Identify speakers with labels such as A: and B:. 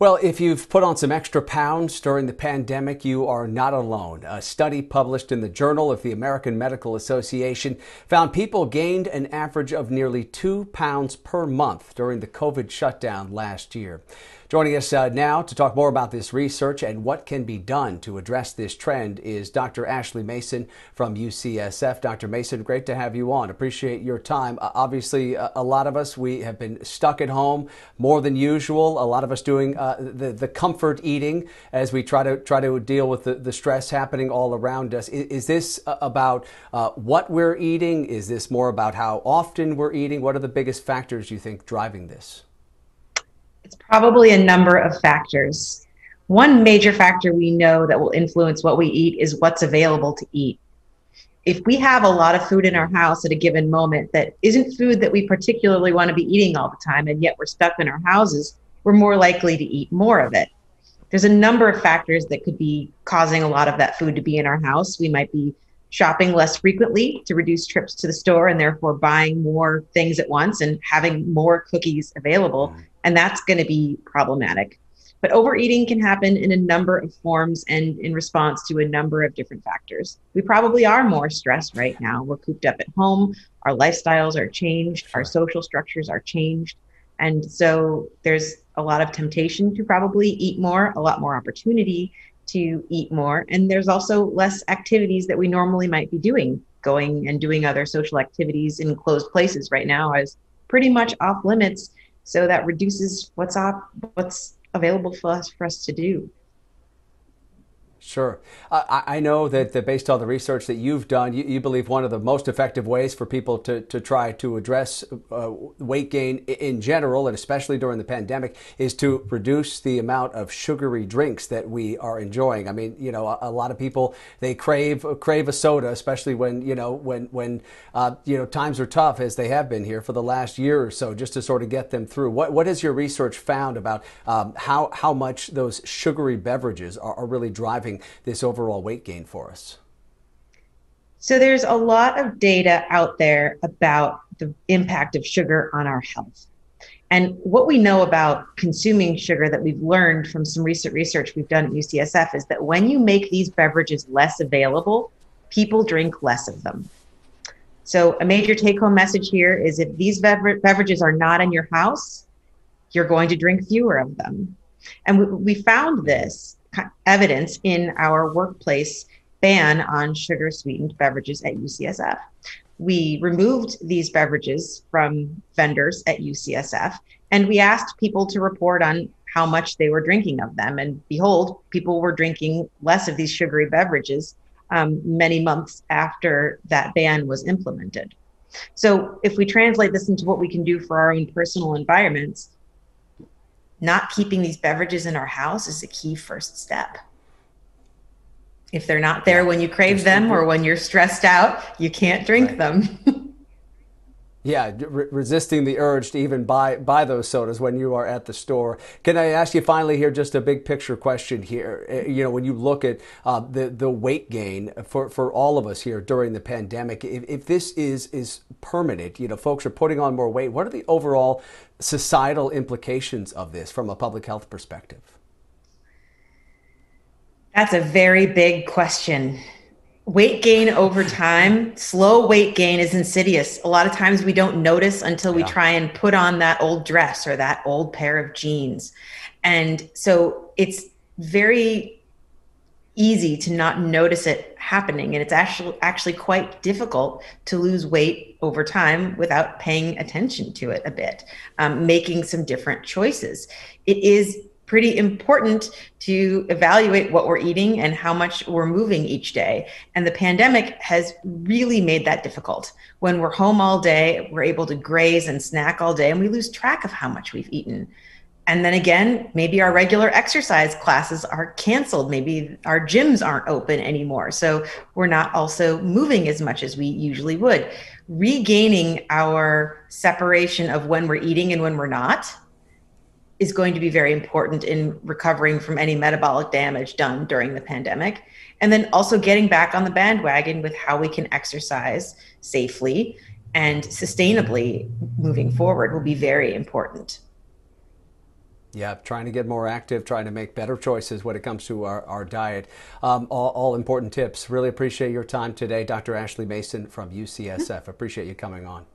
A: Well, if you've put on some extra pounds during the pandemic, you are not alone. A study published in the Journal of the American Medical Association found people gained an average of nearly two pounds per month during the COVID shutdown last year. Joining us uh, now to talk more about this research and what can be done to address this trend is Dr. Ashley Mason from UCSF. Dr. Mason, great to have you on. Appreciate your time. Uh, obviously, uh, a lot of us, we have been stuck at home more than usual. A lot of us doing uh, the, the comfort eating as we try to try to deal with the, the stress happening all around us. Is, is this uh, about uh, what we're eating? Is this more about how often we're eating? What are the biggest factors you think driving this?
B: It's probably a number of factors. One major factor we know that will influence what we eat is what's available to eat. If we have a lot of food in our house at a given moment that isn't food that we particularly want to be eating all the time, and yet we're stuck in our houses, we're more likely to eat more of it. There's a number of factors that could be causing a lot of that food to be in our house. We might be shopping less frequently to reduce trips to the store and therefore buying more things at once and having more cookies available. Mm-hmm. And that's going to be problematic. But overeating can happen in a number of forms and in response to a number of different factors. We probably are more stressed right now. We're cooped up at home. Our lifestyles are changed. Our social structures are changed. And so there's a lot of temptation to probably eat more, a lot more opportunity to eat more. And there's also less activities that we normally might be doing. Going and doing other social activities in closed places right now is pretty much off limits. So that reduces what's up, what's available for us for us to do.
A: Sure. I know that, that, based on the research that you've done, you, you, believe one of the most effective ways for people to, to try to address uh, weight gain in general, and especially during the pandemic, is to reduce the amount of sugary drinks that we are enjoying. I mean, you know, a, a lot of people they crave crave a soda, especially when you know when when uh, you know times are tough, as they have been here for the last year or so, just to sort of get them through. What what has your research found about um, how how much those sugary beverages are, are really driving driving this overall weight gain for us?
B: So there's a lot of data out there about the impact of sugar on our health. And what we know about consuming sugar that we've learned from some recent research we've done at UCSF is that when you make these beverages less available, people drink less of them. So, a major take home message here is if these bever- beverages are not in your house, you're going to drink fewer of them. And we found this evidence in our workplace ban on sugar sweetened beverages at UCSF. We removed these beverages from vendors at UCSF and we asked people to report on how much they were drinking of them. And behold, people were drinking less of these sugary beverages um, many months after that ban was implemented. So, if we translate this into what we can do for our own personal environments, not keeping these beverages in our house is a key first step. If they're not there when you crave them or when you're stressed out, you can't drink right. them.
A: Yeah, re- resisting the urge to even buy buy those sodas when you are at the store. Can I ask you finally here just a big picture question here? Uh, you know, when you look at uh, the the weight gain for, for all of us here during the pandemic, if, if this is is permanent, you know, folks are putting on more weight. What are the overall societal implications of this from a public health perspective?
B: That's a very big question weight gain over time, slow weight gain is insidious. A lot of times we don't notice until we yeah. try and put on that old dress or that old pair of jeans. And so it's very easy to not notice it happening and it's actually actually quite difficult to lose weight over time without paying attention to it a bit um, making some different choices it is pretty important to evaluate what we're eating and how much we're moving each day. And the pandemic has really made that difficult. When we're home all day, we're able to graze and snack all day, and we lose track of how much we've eaten. And then again, maybe our regular exercise classes are canceled. Maybe our gyms aren't open anymore. So we're not also moving as much as we usually would. Regaining our separation of when we're eating and when we're not is going to be very important in recovering from any metabolic damage done during the pandemic. And then also getting back on the bandwagon with how we can exercise safely and sustainably moving forward will be very important.
A: Yeah, trying to get more active, trying to make better choices when it comes to our, our diet. Um, all, all, important tips. Really appreciate your time today, Dr. Ashley Mason from UCSF. appreciate you coming on.